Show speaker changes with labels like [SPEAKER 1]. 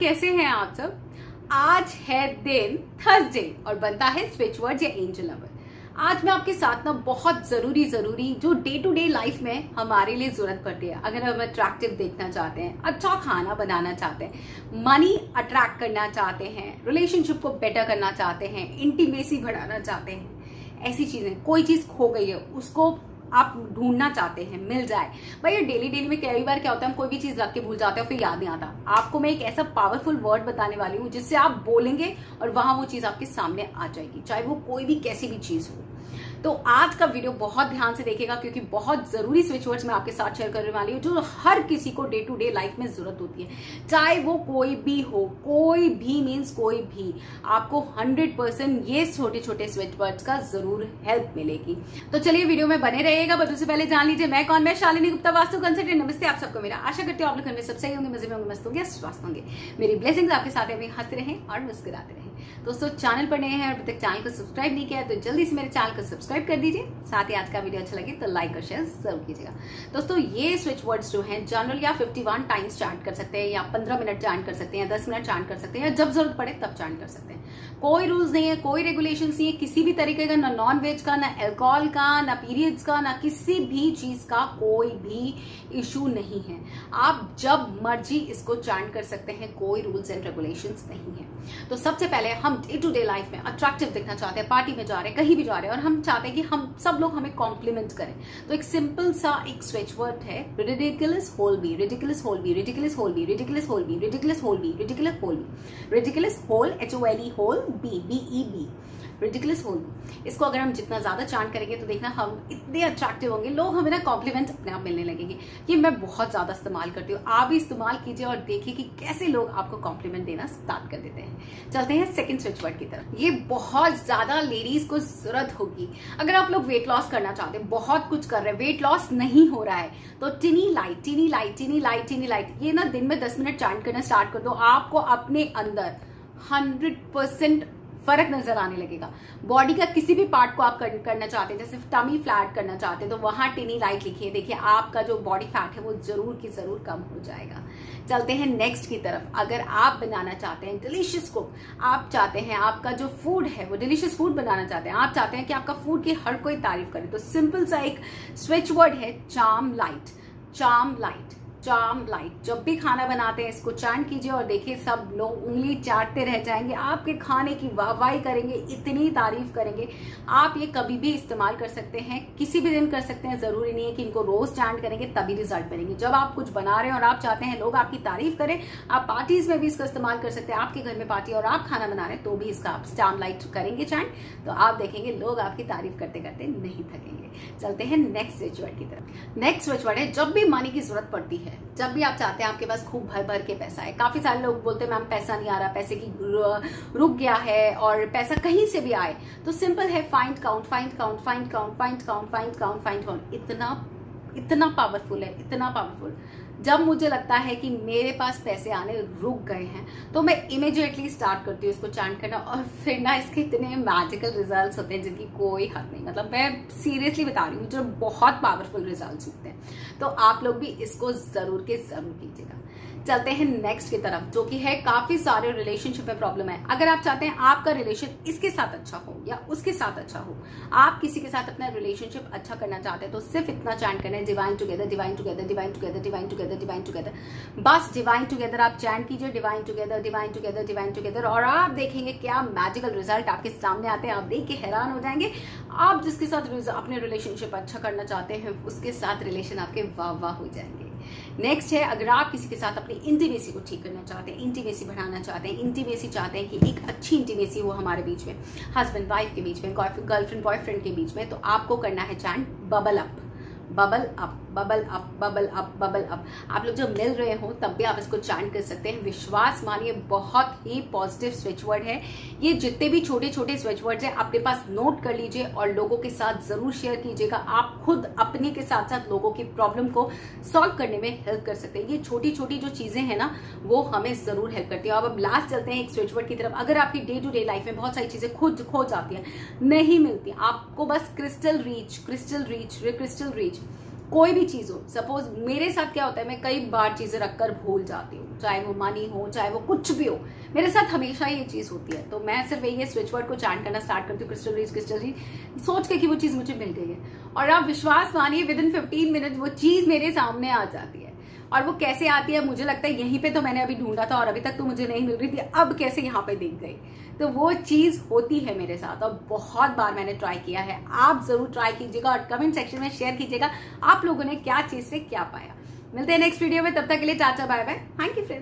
[SPEAKER 1] कैसे हैं आप सब? आज है दिन थर्सडे और बनता है स्विच वर्ड या एंजल लवर आज मैं आपके साथ ना बहुत ज़रूरी ज़रूरी जो डे टू डे लाइफ में हमारे लिए ज़रूरत पड़ती है, अगर हम अट्रैक्टिव देखना चाहते हैं अच्छा खाना बनाना चाहते हैं मनी अट्रैक्ट करना चाहते हैं रिलेशनशिप को बेटर करना चाहते हैं इंटीमेसी बढ़ाना चाहते हैं, ऐसी चीज़ें, कोई चीज़ खो गई है, उसको आप ढूंढना चाहते हैं, मिल जाए। भाई, ये डेली डेली में कई बार क्या होता है, हम कोई भी चीज़ रख के भूल जाते हैं फिर याद नहीं आता। आपको मैं एक ऐसा पावरफुल वर्ड बताने वाली हूँ, जिससे आप बोलेंगे और वहाँ वो चीज़ आपके सामने आ जाएगी, चाहे वो कोई भी, कैसी भी चीज़ हो। तो आज का वीडियो बहुत ध्यान से देखेगा क्योंकि बहुत ज़रूरी स्विच वर्ड्स मैं आपके साथ शेयर करने वाली हूँ, जो हर किसी को डे टू डे लाइफ में ज़रूरत होती है। चाहे वो कोई भी हो, कोई भी मीन्स कोई भी, आपको 100 परसेंट ये छोटे छोटे स्विच वर्ड्स का ज़रूर हेल्प मिलेगी। तो चलिए वीडियो में बने रहेगा बट उससे पहले जान लीजिए, मैं कौन? मैं शालिनी गुप्ता, वास्तु कंसल्टेंट नमस्ते आप सबको, मेरा आशा करती हूँ आप लोग घर में होंगे, मज़े में होंगे, मस्त होंगे स्वास्थ्य होंगे। मेरी ब्लेसिंग्स आपके साथ हँसते रहें और मुस्कुराते रहें। दोस्तों चैनल पर नए हैं और अभी तक चैनल को सब्सक्राइब नहीं किया है तो जल्दी से मेरे चैनल को सब्सक्राइब कर दीजिए। साथ ही आज का वीडियो अच्छा लगे तो लाइक और शेयर ज़रूर कीजिएगा। दोस्तों, ये स्विच वर्ड्स जो हैं जनरल या 51 टाइम्स चैंट कर सकते हैं या 15 मिनट चैंट कर सकते हैं या 10 मिनट चैंट कर सकते हैं या जब ज़रूरत पड़े तब चैंट कर सकते हैं। कोई रूल्स नहीं है, कोई रेगुलेशन नहीं है, किसी भी तरीके का, ना नॉन वेज का, ना एल्कोहल का, ना पीरियड्स का, ना किसी भी चीज़ का कोई भी इशू नहीं है। आप जब मर्ज़ी इसको चैंट कर सकते हैं, कोई रूल्स एंड रेगुलेशन नहीं है। तो सबसे पहले हम डे टू डे लाइफ में अट्रैक्टिव दिखना चाहते हैं पार्टी में जा रहे हैं, कहीं भी जा रहे हैं, और हम चाहते हैं कि हम सब लोग हमें कॉम्प्लीमेंट करें। तो एक सिंपल सा एक स्विच वर्ड है ridiculous hole be ridiculous hole be ridiculous hole be ridiculous hole be ridiculous hole be ridiculous hole be ridiculous hole H O L E hole be B E be ridiculous hole इसको अगर हम जितना ज़्यादा chant करेंगे तो देखना हम इतने अट्रैक्टिव होंगे, लोग हमें ना कॉम्प्लीमेंट अपने आप मिलने लगेंगे। ये मैं बहुत ज़्यादा इस्तेमाल करती हूँ। आप भी इस्तेमाल कीजिए और देखिए कि कैसे लोग आपको कॉम्प्लीमेंट देना स्टार्ट कर देते हैं। चलते हैं सेकंड स्विच वर्ड की तरफ़। ये बहुत ज़्यादा लेडीज़ को ज़रूरत होगी। अगर आप लोग वेट लॉस करना चाहते हैं, बहुत कुछ कर रहे हैं वेट लॉस नहीं हो रहा है तो tiny light tiny light tiny light tiny light ये ना दिन में दस मिनट चांट करना स्टार्ट कर दो। आपको अपने अंदर हंड्रेड परसेंट फ़र्क नज़र आने लगेगा। बॉडी का किसी भी पार्ट को आप कर, करना चाहते हैं जैसे टमी फ्लैट करना चाहते हैं तो वहाँ टिनी लाइट लिखिए। देखिए आपका जो बॉडी फैट है वो ज़रूर की ज़रूर कम हो जाएगा। चलते हैं नेक्स्ट की तरफ़। अगर आप बनाना चाहते हैं डिलीशियस कुक आप चाहते हैं आपका जो फ़ूड है वो डिलीशियस फ़ूड बनाना चाहते हैं आप चाहते हैं कि आपका फ़ूड की हर कोई तारीफ़ करे तो सिंपल सा एक स्विच वर्ड है चाम लाइट चाम लाइट चाम लाइट जब भी खाना बनाते हैं, इसको चांट कीजिए और देखिए सब लोग उंगली चाटते रह जाएँगे। आपके खाने की वाहवाही करेंगे, इतनी तारीफ़ करेंगे। आप ये कभी भी इस्तेमाल कर सकते हैं, किसी भी दिन कर सकते हैं, ज़रूरी नहीं है कि इनको रोज चांट करेंगे, तभी रिज़ल्ट मिलेंगे। जब आप कुछ बना रहे हैं और आप चाहते हैं लोग आपकी तारीफ़ करें, आप पार्टीज़ में भी इसका इस्तेमाल कर सकते हैं, आपके घर में पार्टी और आप खाना बना रहे हैं तो भी इसका आप स्टाम लाइट करेंगे चांट तो आप देखेंगे लोग आपकी तारीफ़ करते करते नहीं थकेंगे। चलते हैं नेक्स्ट वर्ड की तरफ़। नेक्स्ट वर्ड है, जब भी मनी की ज़रूरत पड़ती है जब भी आप चाहते हैं आपके पास खूब भर भर के पैसा है। काफ़ी सारे लोग बोलते हैं, मैम, पैसा नहीं आ रहा, पैसे की रुक गया है और पैसा कहीं से भी आए। तो सिंपल है find count find count find count find count find count find count इतना इतना पावरफुल है, इतना पावरफुल जब मुझे लगता है कि मेरे पास पैसे आने रुक गए हैं तो मैं इमिजिएटली स्टार्ट करती हूँ इसको चांट करना और फिर ना इसके इतने मैजिकल रिजल्ट्स होते हैं जिनकी कोई हद नहीं। मतलब मैं सीरियसली बता रही हूँ, जो बहुत पावरफुल रिजल्ट्स होते हैं। तो आप लोग भी इसको ज़रूर के ज़रूर कीजिएगा। चलते हैं नेक्स्ट की तरफ़, जो कि है काफ़ी सारे रिलेशनशिप में प्रॉब्लम है। अगर आप चाहते हैं आपका रिलेशन इसके साथ अच्छा हो या उसके साथ अच्छा हो, आप किसी के साथ अपना रिलेशनशिप अच्छा करना चाहते हैं तो सिर्फ़ इतना चैंट करना है divine together divine together divine together divine together divine together बस डिवाइन टुगेदर आप चैंट कीजिए divine together divine together divine together और आप देखेंगे क्या मैजिकल रिज़ल्ट आपके सामने आते हैं, आप देख के हैरान हो जाएँगे। आप जिसके साथ अपने रिलेशनशिप अच्छा करना चाहते हैं, उसके साथ रिलेशन आपके वाह वाह हो जाएँगे। नेक्स्ट है, अगर आप किसी के साथ अपनी इंटीमेसी को ठीक करना चाहते हैं इंटीमेसी बढ़ाना चाहते हैं इंटीमेसी चाहते हैं कि एक अच्छी इंटीमेसी हो हमारे बीच में हस्बैंड वाइफ के बीच में गर्लफ्रेंड बॉयफ्रेंड के बीच में तो आपको करना है chant bubble up bubble up bubble up bubble up bubble up आप लोग जब मिल रहे हो, तब भी आप इसको चैंट कर सकते हैं। विश्वास मानिए, बहुत ही पॉजिटिव स्विच वर्ड है। ये जितने भी छोटे छोटे स्विच वर्ड है, अपने पास नोट कर लीजिए और लोगों के साथ ज़रूर शेयर कीजिएगा। आप खुद अपने के साथ साथ लोगों की प्रॉब्लम को सॉल्व करने में हेल्प कर सकते हैं। ये छोटी छोटी जो चीज़ें हैं ना, वो हमें ज़रूर हेल्प करती है। अब अब लास्ट चलते हैं एक स्विच वर्ड की तरफ़। अगर आपकी डे टू डे लाइफ में बहुत सारी चीज़ें खुद खो जाती है, नहीं मिलती, आपको बस crystal reach crystal reach crystal reach कोई भी चीज़ हो सपोज़ मेरे साथ क्या होता है, मैं कई बार चीज़ें रखकर भूल जाती हूँ, चाहे वो मनी हो, चाहे वो कुछ भी हो, मेरे साथ हमेशा ये चीज़ होती है। तो मैं सिर्फ़ यही स्विच वर्ड को चैंट करना स्टार्ट करती हूँ क्रिस्टल रीज क्रिस्टल रीज सोच के कि वो चीज़ मुझे मिल गई है। और आप विश्वास मानिए विद इन फिफ्टीन मिनट वो चीज़ मेरे सामने आ जाती है। और वो कैसे आती है, मुझे लगता है यहीं पे तो मैंने अभी ढूंढा था और अभी तक तो मुझे नहीं मिल रही थी। अब कैसे यहाँ पे दिख गई? तो वो चीज़ होती है मेरे साथ और बहुत बार मैंने ट्राई किया है। आप ज़रूर ट्राई कीजिएगा और कमेंट सेक्शन में शेयर कीजिएगा आप लोगों ने क्या चीज़ से क्या पाया। मिलते हैं नेक्स्ट वीडियो में, तब तक के लिए चाचा bye bye thank you friend